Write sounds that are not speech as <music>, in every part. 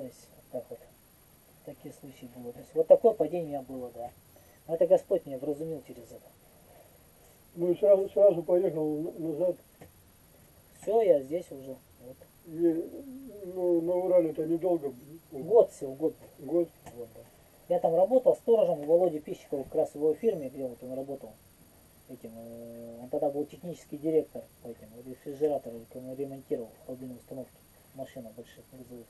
То есть вот так вот. Такие случаи было. То есть вот такое падение у меня было, да. Но это Господь меня вразумил через это. Ну и сразу, сразу поехал назад. Все, я здесь уже. Вот. И, ну, на Урале-то недолго. Год всего, год. Год. Вот, да. Я там работал сторожем у Володи Пищикова, как раз в его фирме, где вот он работал. Этим, э, он тогда был технический директор по этим рефрижератору, он ремонтировал холодильные установки, машина больших грузовых.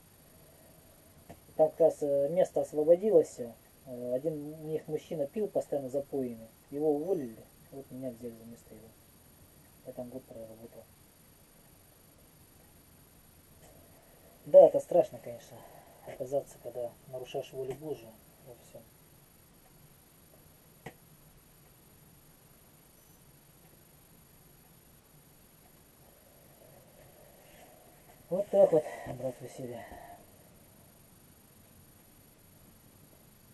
Там как раз э, место освободилось, э, один у них мужчина пил постоянно запоями, его уволили, вот меня взяли за место его. Я там год проработал. Да, это страшно, конечно, оказаться, когда нарушаешь волю Божию во всем. Вот так вот, брат Василий.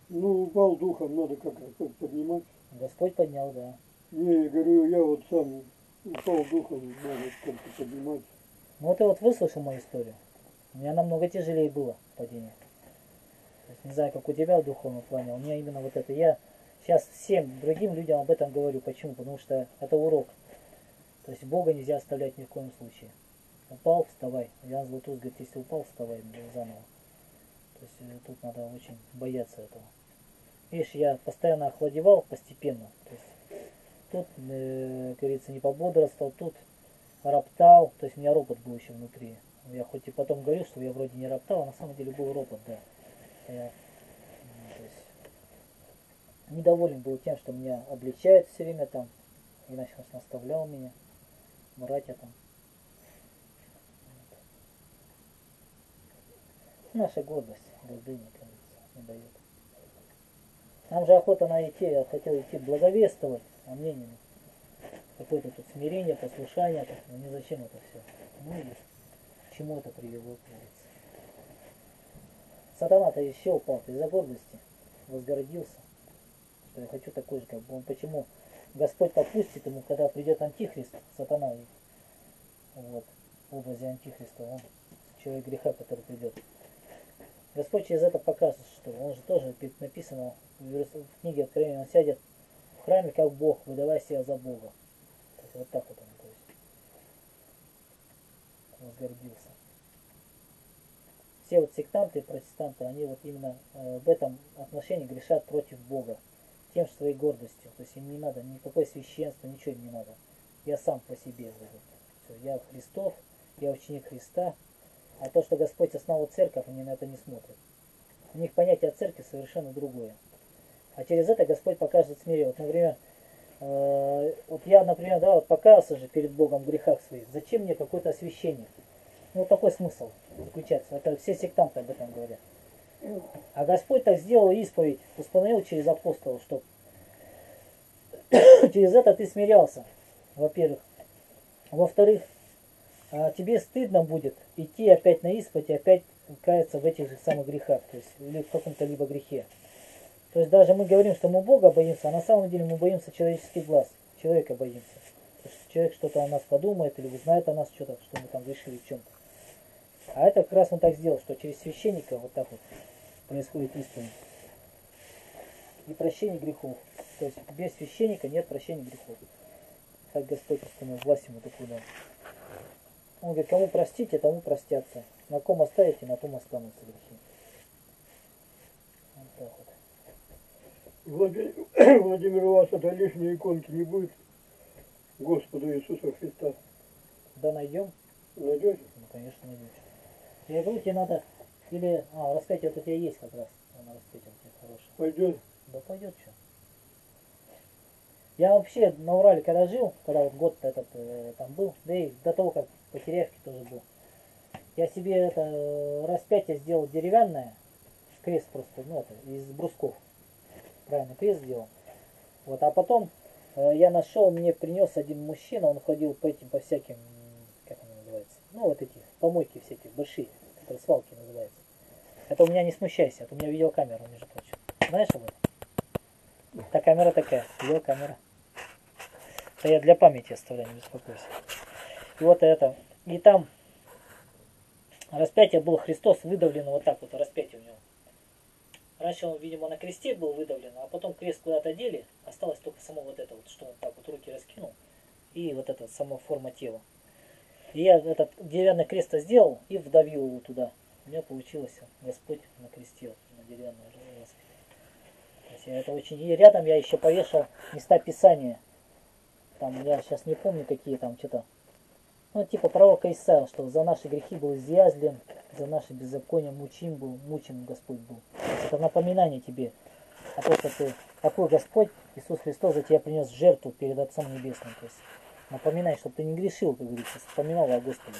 Ну, упал духом, надо как, как поднимать. Господь поднял, да. Не, я говорю, я вот сам упал духом, надо как-то поднимать. Ну вот ты вот выслушал мою историю. У меня намного тяжелее было падение. То есть, не знаю, как у тебя в духовном плане, а у меня именно вот это. Я сейчас всем другим людям об этом говорю. Почему? Потому что это урок. То есть Бога нельзя оставлять ни в коем случае. Упал, вставай. Иоанн Златоуст говорит, если упал, вставай заново. То есть э, тут надо очень бояться этого. Видишь, я постоянно охладевал постепенно. То есть тут, э, говорится, не пободрствовал, тут роптал. То есть у меня ропот был еще внутри. Я хоть и потом говорю, что я вроде не роптал, а на самом деле был ропот, да. Я, то есть, недоволен был тем, что меня обличают все время там. Иначе он наставлял меня. Братья там. Наша гордость, гордыня, кажется, не дает. Нам же охота на идти, я хотел идти благовествовать, а мне не какое-то тут смирение, послушание, так, ну не зачем это все. Ну и к чему это привело, говорится. Сатана-то еще упал из-за гордости, возгордился, что я хочу такой же, как бы он. Почему Господь попустит ему, когда придет Антихрист, сатана, вот, в образе Антихриста, он человек греха, который придет. Господь через это покажет, что он же тоже пи- написано в книге Откровения, он сядет в храме как Бог, выдавая себя за Бога. То есть вот так вот он, то есть возгордился. Все вот сектанты и протестанты, они вот именно э, в этом отношении грешат против Бога. Тем, что своей гордостью. То есть им не надо никакое священство, ничего им не надо. Я сам по себе. Всё, я Христов, я ученик Христа. А то, что Господь основал церковь, они на это не смотрят. У них понятие о церкви совершенно другое. А через это Господь покажет смирение. Вот, например, э, вот я, например, да, вот покаялся же перед Богом в грехах своих. Зачем мне какое-то освящение? Ну, вот такой смысл заключается. Это все сектанты об этом говорят. А Господь так сделал исповедь, установил через апостолов, что <coughs> через это ты смирялся, во-первых. Во-вторых, тебе стыдно будет идти опять на исповедь и опять каяться в этих же самых грехах, то есть или в каком-то либо грехе. То есть даже мы говорим, что мы Бога боимся, а на самом деле мы боимся человеческих глаз, человека боимся. То есть человек что-то о нас подумает или узнает о нас что-то, что мы там решили в чем-то. А это как раз он так сделал, что через священника вот так вот происходит исповедь. И прощение грехов. То есть без священника нет прощения грехов. Как Господь установил, власть ему такую дал. Он говорит, кому простите, тому простятся. На ком оставите, на том останутся грехи. Вот так вот. Влади- <coughs> Владимир, у вас это лишней иконки не будет? Господу Иисуса Христа. Да найдем? Найдете? Ну, конечно, найдем. Я говорю, тебе надо... Или... А, распятие вот у тебя есть как раз. Она распятие у тебя хорошее. Пойдет. Да пойдет что. Я вообще на Урале когда жил, когда вот год этот э, там был, да и до того, как по Теряевке тоже был, я себе это распятие сделал деревянное, крест просто, ну это, из брусков. Правильно, крест сделал. Вот, а потом э, я нашел, мне принес один мужчина, он ходил по этим, по всяким, как они называются, ну вот эти помойки эти большие, которые свалки называются. Это у меня не смущайся, это у меня видеокамера, между прочим. Знаешь об этом? Та камера такая, видеокамера. Это я для памяти оставляю, не беспокойся. Вот это. И там распятие был Христос выдавлен вот так вот, распятие у него. Раньше он, видимо, на кресте был выдавлен, а потом крест куда-то дели, осталось только само вот это вот, что он так вот руки раскинул, и вот эта сама форма тела. И я этот деревянный крест сделал и вдавил его туда. У меня получилось Господь на кресте, на деревянной распятие. Это очень... И рядом я еще повешал места Писания. Там я сейчас не помню, какие там что-то. Ну, типа пророка Исаия, что за наши грехи был изъязлен, за наши беззакония мучим был, мучим Господь был. Это напоминание тебе о том, что ты, какой Господь, Иисус Христос за тебя принес жертву перед Отцом Небесным. То есть напоминай, чтобы ты не грешил, как говорится, вспоминал о Господе.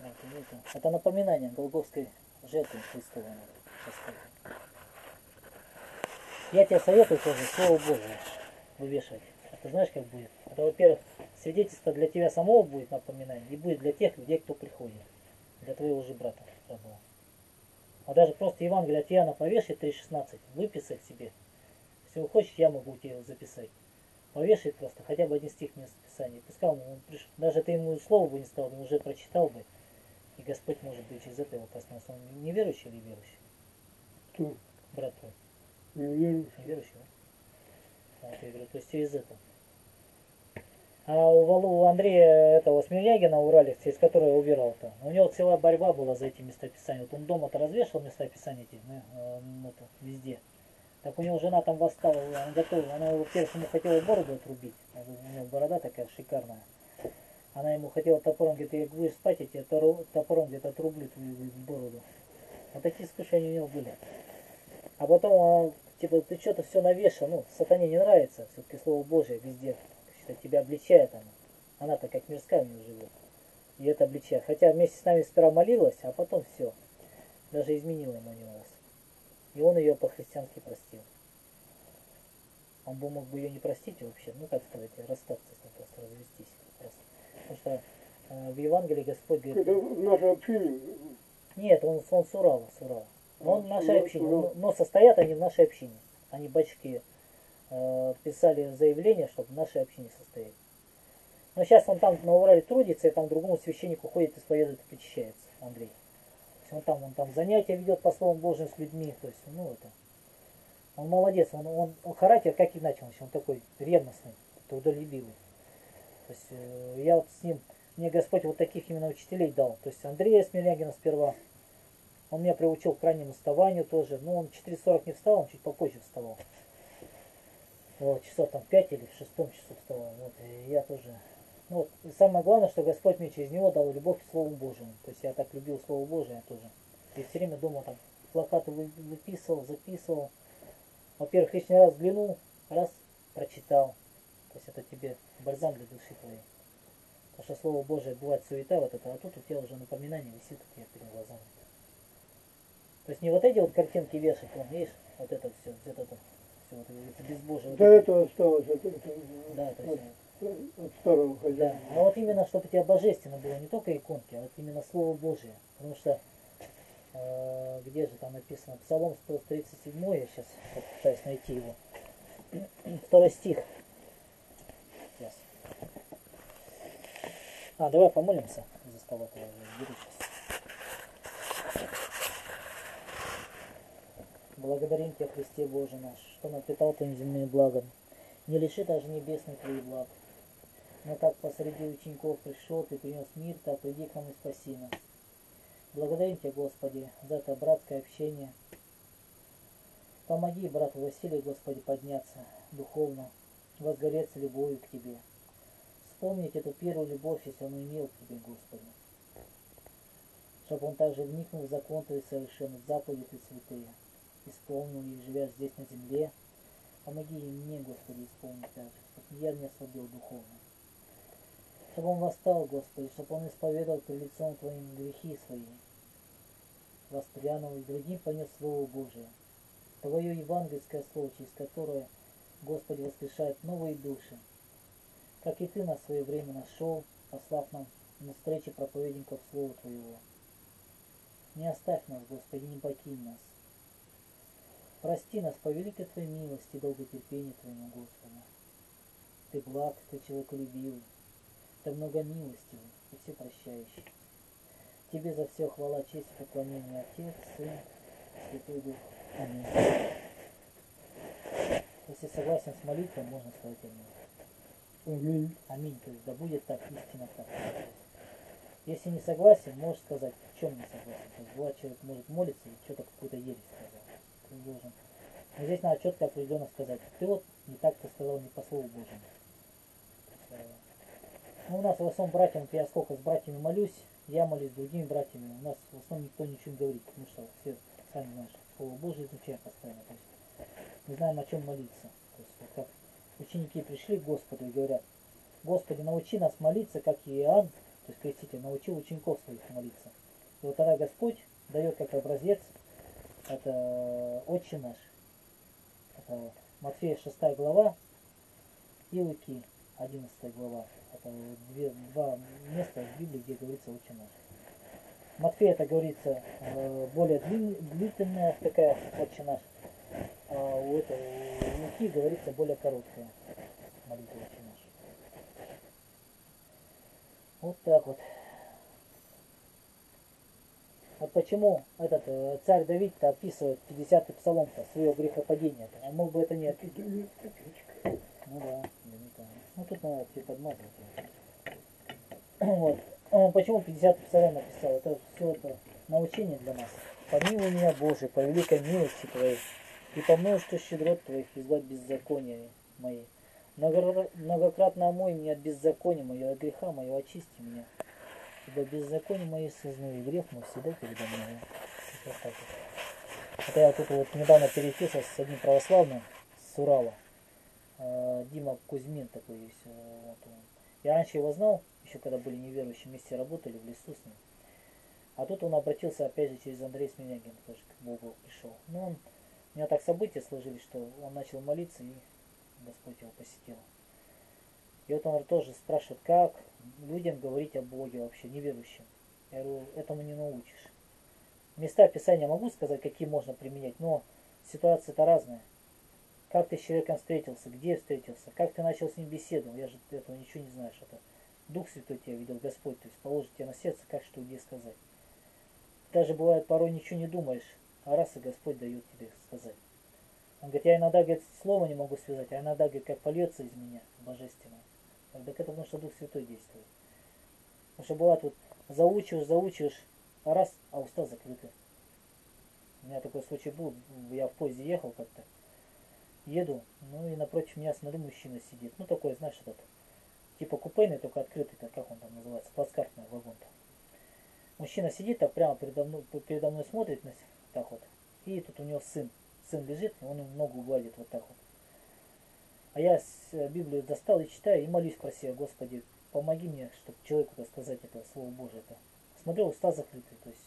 Вот, это, это напоминание Голговской жертвы Христовой. Я тебе советую тоже Слово Божие вывешивать. Это знаешь, как будет? Это, во-первых, свидетельство для тебя самого будет напоминание, и будет для тех людей, кто приходит. Для твоего же брата родного. А даже просто Евангелие от Иоанна повешать 3.16, выписать себе. Если хочешь, я могу тебе записать. Повешай просто, хотя бы один стих мне Писания. Пускай он, он приш... даже ты ему слово бы не сказал, он уже прочитал бы. И Господь, может быть, из этого коснулся. Он неверующий или верующий? Кто? Брат твой. Неверующий. Неверующий, да? Вот, я говорю, то есть через это. А у Валу, у Андрея этого Смирягина Уралец, из которого убирал-то, у него целая борьба была за эти места писания. Вот он дома-то развешивал места писания эти, ну, ну, это, везде. Так у него жена там восстала, он готов, она, во-первых, ему хотела бороду отрубить. У него борода такая шикарная. Она ему хотела топором, говорит, я будешь спать, я тебе топором где-то отрублю твою бороду. Вот такие искушения у него были. А потом, он, типа, ты что-то все навешал, ну, сатане не нравится, все-таки Слово Божие везде что тебя обличает она. Она-то как мирская у нее живет. И это обличает. Хотя вместе с нами сперва молилась, а потом все. Даже изменила ему один раз. И он ее по-христиански простил. Он бы мог бы ее не простить вообще, ну как сказать, расстаться с ней, просто развестись. Просто. Потому что э, в Евангелии Господь говорит... Это в нашей общине. Нет, он, он с Урала, с Урала. Но он в нашей Урал, общине. Но состоят они в нашей общине. Они бачки писали заявление, чтобы нашей общине состоять. Но сейчас он там на Урале трудится, и там другому священнику ходит, исповедует и причащается, Андрей. То есть он там, он там занятия ведет по словам Божьим с людьми, то есть, ну это. Он молодец, он, он, он характер как иначе, он, он такой ревностный, трудолюбивый. То есть э, я вот с ним, мне Господь вот таких именно учителей дал. То есть Андрея Смелягина сперва, он меня приучил к раннему вставанию тоже. Ну, он в 4.40 не встал, он чуть попозже вставал. Вот, часов там 5 или в шестом часу вставал. Вот, и я тоже. Ну, вот, и самое главное, что Господь мне через него дал любовь к Слову Божьему. То есть я так любил Слово Божие тоже. И все время дома там плакаты вы- выписывал, записывал. Во-первых, лишний раз взглянул, раз прочитал. То есть это тебе бальзам для души твоей. Потому что Слово Божие бывает суета вот это, а тут у тебя уже напоминание висит у тебя перед глазами. То есть не вот эти вот картинки вешать, вон, видишь, вот это все, это, все, вот это безбожие. вот До это. этого осталось от, от, Да, то есть, от, от старого да. хозяина. А вот именно, чтобы у тебя божественно было, не только иконки, а вот именно Слово Божие. Потому что, э, где же там написано, Псалом 137, я сейчас пытаюсь найти его. Второй стих. Сейчас. А, давай помолимся за стола. я беру сейчас. Благодарим Тебя, Христе Боже наш, что напитал Ты земными благами. Не лиши даже небесных Твоих благ. Но как посреди учеников пришел, Ты принес мир, так приди к нам и спаси нас. Благодарим Тебя, Господи, за это братское общение. Помоги брату Василию, Господи, подняться духовно, возгореться любовью к Тебе. Вспомнить эту первую любовь, если он имел к Тебе, Господи. Чтобы он также вникнул в закон Твой совершенно, в заповеди Ты святые, исполнил их, живя здесь на земле. Помоги и мне, Господи, исполнить так же, я не ослабел духовно. Чтобы он восстал, Господи, чтобы он исповедовал перед лицом Твоим грехи свои, воспрянул и другим понес Слово Божие. Твое евангельское слово, через которое, Господи, воскрешает новые души. Как и Ты нас в свое время нашел, послав нам на встрече проповедников Слова Твоего. Не оставь нас, Господи, не покинь нас. Прости нас по великой Твоей милости и долготерпению Твоему, Господи. Ты благ, Ты человеколюбивый, Ты много милостивый и все прощающий. Тебе за все хвала, честь и поклонение, Отец, Сын, Святой Дух. Аминь. Если согласен с молитвой, можно сказать аминь. Аминь. Аминь. То есть да будет так, истинно так. Если не согласен, можешь сказать, в чем не согласен. То есть бывает человек может молиться и что-то какую-то ересь сказал. Ты должен. Но здесь надо четко определенно сказать. Ты вот не так-то сказал не по слову Божьему. Э, Ну, у нас в основном братьям, я сколько с братьями молюсь, я молюсь с другими братьями, у нас в основном никто ничего не говорит, потому что все, сами знаешь, Слово Божие изучаем постоянно. То есть не знаем, о чем молиться. То есть вот как ученики пришли к Господу и говорят, Господи, научи нас молиться, как Иоанн, то есть креститель, научил учеников своих молиться. И вот тогда Господь дает как образец, это Отче наш. Это Матфея 6 глава и Луки 11 глава. Это две, два места в Библии, где говорится Отче наш. Матфея это говорится э, более длин- длительная такая Отче наш. А у, этого, у Луки говорится более короткая молитва Отче наш. Вот так вот. Вот почему этот э, царь Давид-то описывает 50-й псалом-то, своего грехопадения-то. Он мог бы это нет. Ну да. Ну тут надо типа подмазать. <clears throat> Вот. Он почему 50 псалом написал? Это все это научение для нас. Помилуй меня, Боже, по великой милости Твоей, и по множеству щедрот Твоих избавь беззакония мои. Много- Многократно омой меня от беззакония моего, от греха моего, очисти меня. Ибо беззаконие мои сознаю, и грех мой всегда передо мной. Вот я тут вот недавно переписывался с одним православным, с Урала. Э, Дима Кузьмин такой есть. э. Я раньше его знал, еще когда были неверующие, вместе работали в лесу с ним. А тут он обратился опять же через Андрея Сменягина, тоже к Богу пришел. Но он, у меня так события сложились, что он начал молиться и Господь его посетил. И вот он тоже спрашивает, как людям говорить о Боге вообще, неверующим. Я говорю, этому не научишь. Места Писания могу сказать, какие можно применять, но ситуация-то разная. Как ты с человеком встретился, где встретился, как ты начал с ним беседу, я же этого ничего не знаешь. Это Дух Святой тебя видел, Господь, то есть положит тебе на сердце, как что где сказать. Даже бывает, порой ничего не думаешь, а раз и Господь дает тебе сказать. Он говорит, я иногда, говорит, слово не могу связать, а иногда, говорит, как польется из меня, божественное. Так это потому, что Дух Святой действует. Потому что бывает, вот заучиваешь, заучиваешь, а раз, а уста закрыты. У меня такой случай был, я в поезде ехал как-то, еду, ну и напротив меня, смотрю, мужчина сидит. Ну такой, знаешь, этот, типа купейный, только открытый, как, как он там называется, плацкартный вагон-то. Мужчина сидит так прямо передо мной, передо мной смотрит, так вот, и тут у него сын. Сын лежит, он ему ногу гладит вот так вот. А я э, Библию достал и читаю, и молюсь про себя, Господи, помоги мне, чтобы человеку-то сказать это Слово Божие-то. Смотрю, уста закрыты, то есть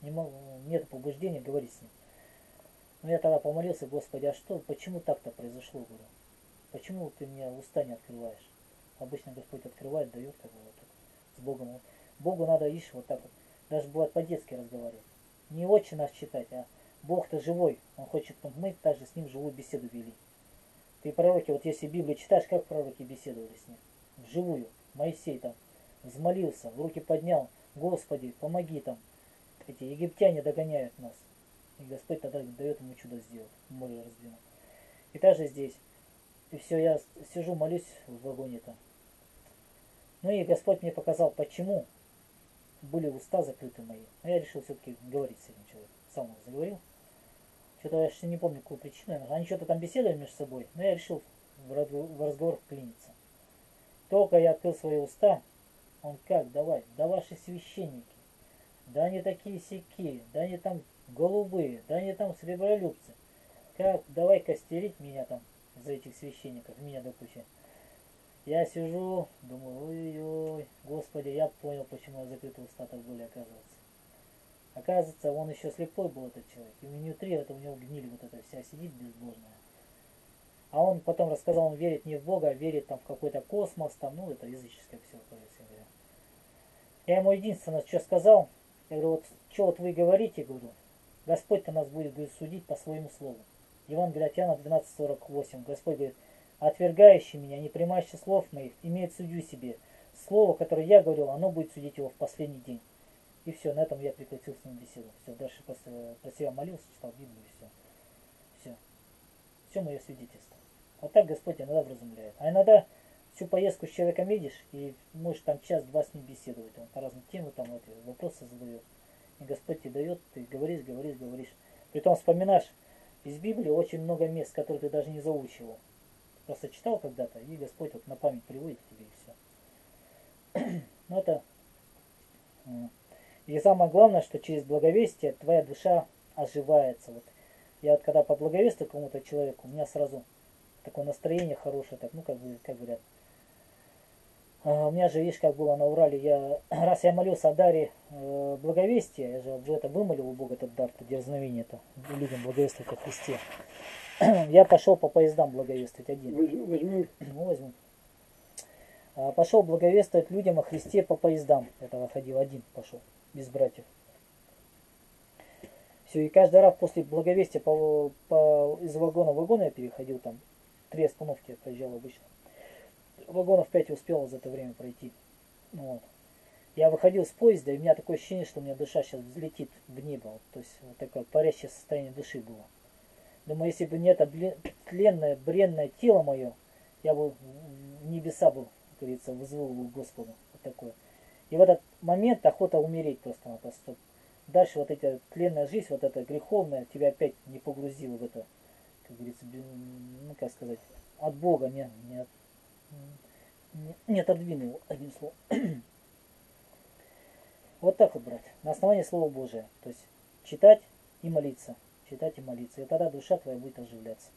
не могу, нет побуждения говорить с ним. Но я тогда помолился, Господи, а что, почему так-то произошло, говорю? Почему ты мне уста не открываешь? Обычно Господь открывает, дает как бы вот с Богом. Богу надо, ишь, вот так вот, даже бывает по-детски разговаривать. Не отче наш читать, а Бог-то живой, Он хочет, чтобы мы также с Ним живую беседу вели. Ты пророки, вот если Библию читаешь, как пророки беседовали с Ним? Вживую. Моисей там взмолился, в руки поднял, Господи, помоги там. Эти египтяне догоняют нас. И Господь тогда дает ему чудо сделать, море раздвинул. И также здесь. И все, я сижу, молюсь в вагоне там. Ну и Господь мне показал, почему были уста закрыты мои. Но я решил все-таки говорить с этим человеком. Сам он заговорил. Что-то я же не помню, какую причину. Они что-то там беседовали между собой. Но я решил в разговор, вклиниться. Только я открыл свои уста, он как, давай, да ваши священники, да они такие сяки, да они там голубые, да они там сребролюбцы. Как, давай костерить меня там за этих священников, меня до. Я сижу, думаю, ой-ой, господи, я понял, почему я закрытые уста так были, оказывается. Оказывается, он еще слепой был, этот человек. И внутри это у него гниль вот эта вся сидит безбожная. А он потом рассказал, он верит не в Бога, а верит там в какой-то космос, там, ну, это языческое все, короче говоря. Я ему единственное, что сказал, я говорю, вот что вот вы говорите, говорю, Господь-то нас будет говорит, судить по своему слову. Евангелие от Иоанна 12.48. Господь говорит, отвергающий меня, не принимающий слов моих, имеет судью себе. Слово, которое я говорил, оно будет судить его в последний день. И все, на этом я прекратил с ним беседу. Все, дальше просто про себя молился, читал Библию, и все. Все. Все мое свидетельство. Вот так Господь иногда вразумляет. А иногда всю поездку с человеком видишь, и можешь там час-два с ним беседовать. Он по разным темам там эти вопросы задает. И Господь тебе дает, ты говоришь, говоришь, говоришь. Притом вспоминаешь из Библии очень много мест, которые ты даже не заучивал. Просто читал когда-то, и Господь вот на память приводит тебе и все. <clears throat> Ну это... И самое главное, что через благовестие твоя душа оживается. Вот я вот когда поблаговествую кому-то человеку, у меня сразу такое настроение хорошее, так, ну как бы, как говорят, а, у меня же, видишь, как было на Урале, я, <clears throat> раз я молился о даре э, благовестия, я же в это вымолил у Бога этот дар, дерзновение это, людям благовествовать о Христе. <clears throat> я пошел по поездам благовествовать один. Возьму. Ну, возьму. А, пошел благовествовать людям о Христе по поездам. Это ходил один, пошел, без братьев. Все, и каждый раз после благовестия по, по, из вагона в вагон я переходил там. Три остановки я проезжал обычно вагонов 5 успел за это время пройти. Вот. Я выходил с поезда, и у меня такое ощущение, что у меня душа сейчас взлетит в небо. Вот, то есть вот такое парящее состояние души было. Думаю, если бы не это тленное, бренное тело мое, я бы в небеса был, как говорится, вызвал бы Господу. Вот такое. И в этот момент охота умереть просто-напросто. Дальше вот эта тленная жизнь, вот эта греховная, тебя опять не погрузила в это, как говорится, ну как сказать, от Бога, не, не от не отодвинул, одним словом. <clears throat> вот так вот, брат. На основании Слова Божия. То есть читать и молиться. Читать и молиться. И тогда душа твоя будет оживляться.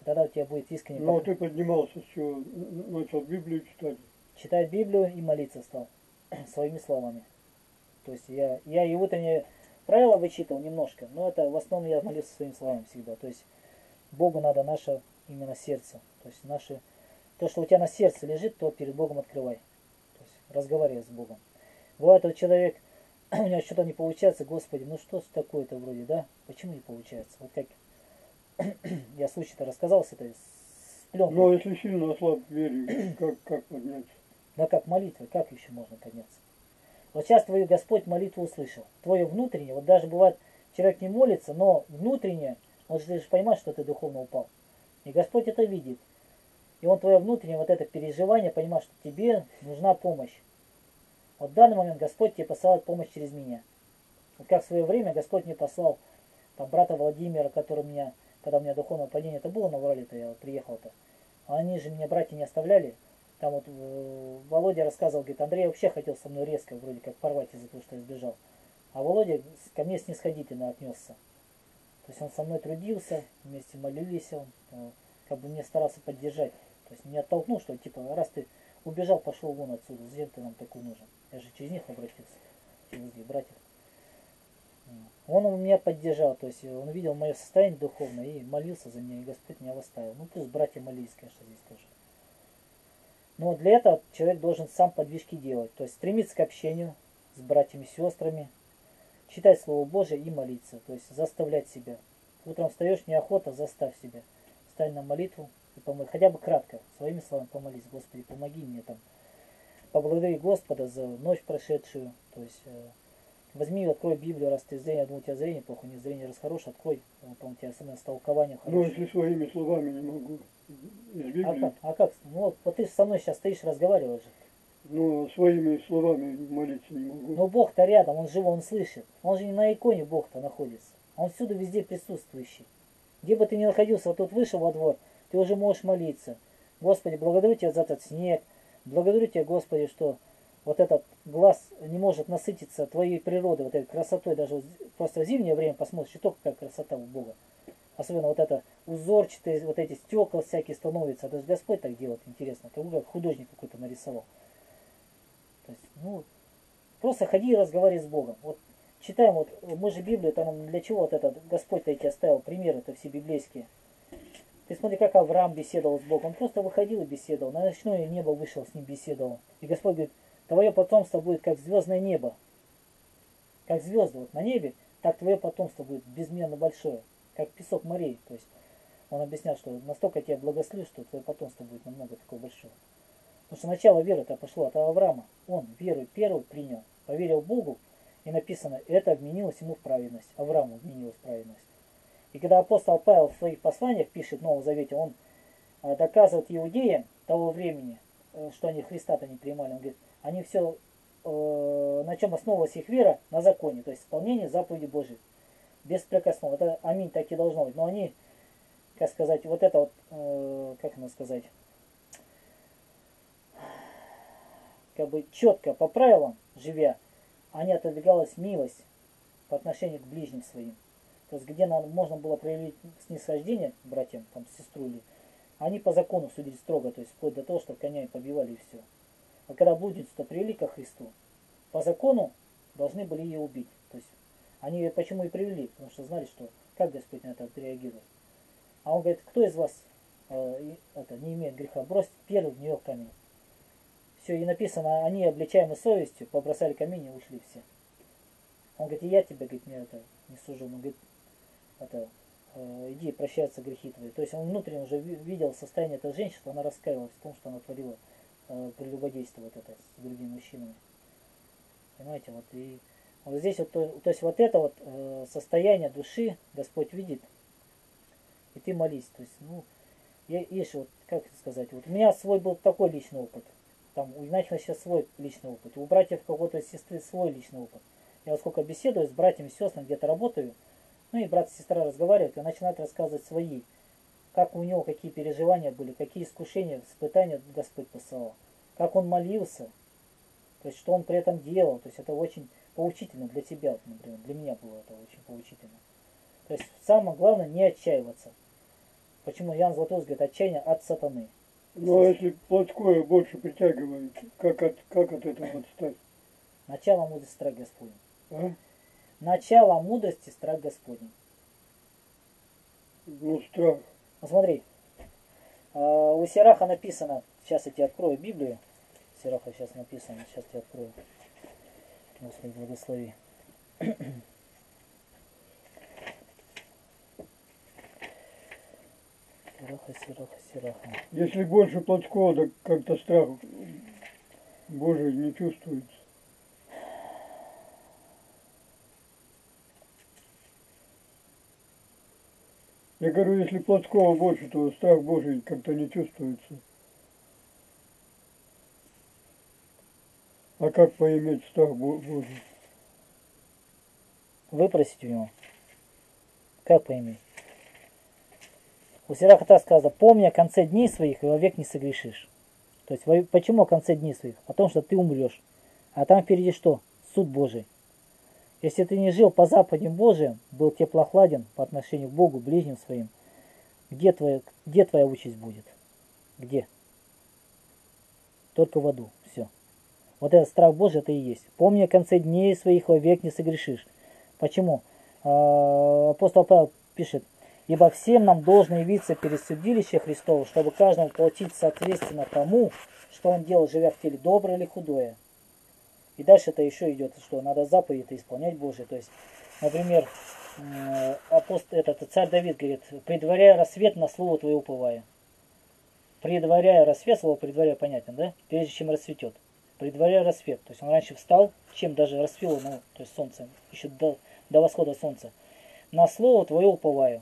И тогда у тебя будет искренне... Ну, а ты поднимался, что начал Библию читать? Читать Библию и молиться стал. Своими словами. То есть я, я и утреннее правила вычитывал немножко, но это в основном я молился своими словами всегда. То есть Богу надо наше именно сердце. То есть наши то, что у тебя на сердце лежит, то перед Богом открывай. То есть разговаривай с Богом. Бывает, вот человек, <clears throat> у него что-то не получается, Господи, ну что такое-то вроде, да? Почему не получается? Вот как <clears throat> я случай-то рассказал с этой с пленкой. Ну, а если сильно ослаб вере, как, как подняться? Да как молитва, как еще можно подняться? Вот сейчас твою Господь молитву услышал. Твое внутреннее, вот даже бывает, человек не молится, но внутреннее, он же лишь понимает, что ты духовно упал. И Господь это видит. И он твое внутреннее вот это переживание понимает, что тебе нужна помощь. Вот в данный момент Господь тебе посылает помощь через меня. Вот как в свое время Господь мне послал там, брата Владимира, который меня, когда у меня духовное падение это было на Урале-то, я вот приехал-то. Они же меня братья не оставляли. Там вот э, Володя рассказывал, говорит, Андрей вообще хотел со мной резко вроде как порвать из-за того, что я сбежал. А Володя ко мне снисходительно отнесся. То есть он со мной трудился, вместе молились, он как бы мне старался поддержать. То есть не оттолкнул, что типа, раз ты убежал, пошел вон отсюда, зачем ты нам такой нужен? Я же через них обратился, через их братьев. Он меня поддержал, то есть он видел мое состояние духовное и молился за меня, и Господь меня восставил. Ну, плюс братья молились, конечно, здесь тоже. Но для этого человек должен сам подвижки делать, то есть стремиться к общению с братьями, сестрами, читать Слово Божие и молиться, то есть заставлять себя. Утром встаешь, неохота, заставь себя. Стань на молитву, и помолись, хотя бы кратко, своими словами помолись, Господи, помоги мне там. Поблагодари Господа за ночь прошедшую, то есть э, возьми и открой Библию, раз ты зрение, думаю, у тебя зрение плохо, не зрение раз хорошее, открой, по у тебя особенно с толкованием Ну, если своими словами не могу, из А как? А как? Ну вот, вот ты со мной сейчас стоишь, разговариваешь же. Ну, своими словами молиться не могу. Но Бог-то рядом, Он живой, Он слышит. Он же не на иконе Бог-то находится. Он всюду везде присутствующий. Где бы ты ни находился, вот тут вышел во двор, ты уже можешь молиться. Господи, благодарю Тебя за этот снег. Благодарю Тебя, Господи, что вот этот глаз не может насытиться Твоей природой, вот этой красотой. Даже просто в зимнее время посмотришь, и то какая красота у Бога. Особенно вот это узорчатые, вот эти стекла всякие становятся. Даже Господь так делает, интересно. Как будто художник какой-то нарисовал. То есть, ну, просто ходи и разговаривай с Богом. Вот читаем, вот мы же Библию, там для чего вот этот Господь-то эти оставил примеры, это все библейские. Ты смотри, как Авраам беседовал с Богом. Он просто выходил и беседовал. На ночное небо вышел, с ним беседовал. И Господь говорит, твое потомство будет как звездное небо. Как звезды вот на небе, так твое потомство будет безмерно большое. Как песок морей. То есть он объяснял, что настолько тебя благословлю, что твое потомство будет намного такое большое. Потому что начало веры это пошло от Авраама. Он веру первый принял, поверил Богу, И написано, это вменилось ему в праведность. Аврааму вменилось в праведность. И когда апостол Павел в своих посланиях пишет в Новом Завете, он э, доказывает иудеям того времени, э, что они Христа-то не принимали. Он говорит, они все, э, на чем основывалась их вера, на законе, то есть исполнение заповеди Божьей. Беспрекословно. Это аминь так и должно быть. Но они, как сказать, вот это вот, э, как надо сказать, как бы четко по правилам живя, они отодвигалась милость по отношению к ближним своим. То есть где нам можно было проявить снисхождение братьям, там, сестру или они по закону судили строго, то есть вплоть до того, что коня побивали и все. А когда блудницу привели ко Христу, по закону должны были ее убить. То есть они ее почему и привели, потому что знали, что как Господь на это отреагирует. А он говорит, кто из вас э, это, не имеет греха, бросит первый в нее камень. Все, и написано, они, обличаемы совестью, побросали камень и ушли все. Он говорит, и я тебе, говорит, мне это не сужу. Он говорит, это, э, иди прощаются грехи твои. То есть он внутренне уже видел состояние этой женщины, что она раскаивалась в том, что она творила э, вот это с другими мужчинами. Понимаете, вот и вот здесь вот, то, то есть вот это вот э, состояние души Господь видит, и ты молись. То есть, ну, я, видишь, вот, как сказать, вот у меня свой был такой личный опыт. Там у Игнатьева сейчас свой личный опыт. У братьев какой-то сестры свой личный опыт. Я вот сколько беседую с братьями, сестрами, где-то работаю, ну и брат и сестра разговаривают и начинают рассказывать свои, как у него, какие переживания были, какие искушения, испытания Господь посылал, как он молился, то есть что он при этом делал. То есть это очень поучительно для тебя, например, для меня было это очень поучительно. То есть самое главное не отчаиваться. Почему Ян Златоуст говорит, отчаяние от сатаны. Ну, а если плотское больше притягивает, как от, как от этого отстать? Начало мудрости страх Господень. А? Начало мудрости страх Господень. Ну, страх. Смотри, а, у Сираха написано, сейчас я тебе открою Библию, Сираха сейчас написано, сейчас я открою. Господи, благослови. <clears throat> Сираха, Сираха, Сираха. Если больше плотского, так как-то страх Божий не чувствуется. Я говорю, если плотского больше, то страх Божий как-то не чувствуется. А как поиметь страх Бо- Божий? Выпросить у него. Как пойми? У Сираха так сказано, помни о конце дней своих и вовек не согрешишь. То есть почему о конце дней своих? О том, что ты умрешь. А там впереди что? Суд Божий. Если ты не жил по заповедям Божиим, был теплохладен по отношению к Богу, ближним своим, где твоя, где твоя участь будет? Где? Только в аду. Все. Вот этот страх Божий это и есть. Помни о конце дней своих вовек не согрешишь. Почему? А, Апостол Павел пишет, ибо всем нам должно явиться перед судилище Христово, чтобы каждому платить соответственно тому, что он делал, живя в теле, доброе или худое. И дальше это еще идет, что надо заповеди исполнять Божие. То есть, например, м, апост, этот, царь Давид говорит, предваряя рассвет на слово твое уповая. Предваряя рассвет, слово предваряя понятно, да? Прежде чем рассветет. Предваряя рассвет. То есть он раньше встал, чем даже рассвело, ну, то есть солнце, еще до, до восхода солнца. На слово твое уповаю.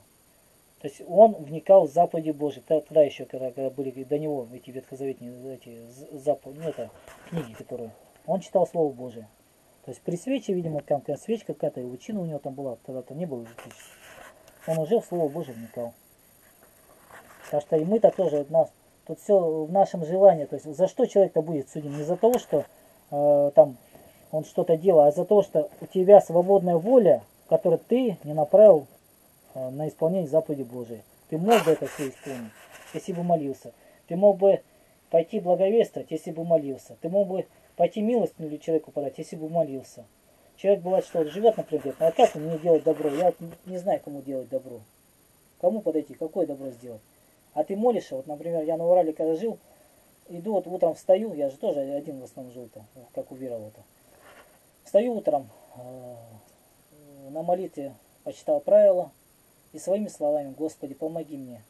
То есть он вникал в заповеди Божьи. Тогда еще, когда, когда были до него эти ветхозаветные эти заповеди, ну это книги, которые он читал Слово Божие. То есть при свече, видимо, там какая свечка какая-то, и лучина у него там была, тогда-то не было. Он уже в Слово Божие вникал. Так что и мы-то тоже, от нас, тут все в нашем желании. То есть за что человек-то будет судим? Не за того, что э, там он что-то делал, а за то, что у тебя свободная воля, которую ты не направил э, на исполнение заповеди Божией. Ты мог бы это все исполнить, если бы молился. Ты мог бы пойти благовествовать, если бы молился. Ты мог бы пойти милостыню человеку подать, если бы молился. Человек бывает, что вот живет, например, говорит, а как мне делать добро? Я вот не знаю, кому делать добро. Кому подойти, какое добро сделать? А ты молишься, вот, например, я на Урале когда жил, иду вот утром встаю, я же тоже один в основном жил-то, как у Верова-то. Встаю утром, э, на молитве почитал правила и своими словами, Господи, помоги мне.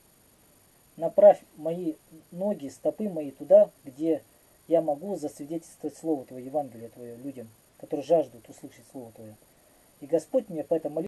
Направь мои ноги, стопы мои туда, где я могу засвидетельствовать Слово Твое, Евангелие Твое людям, которые жаждут услышать Слово Твое. И Господь мне по этому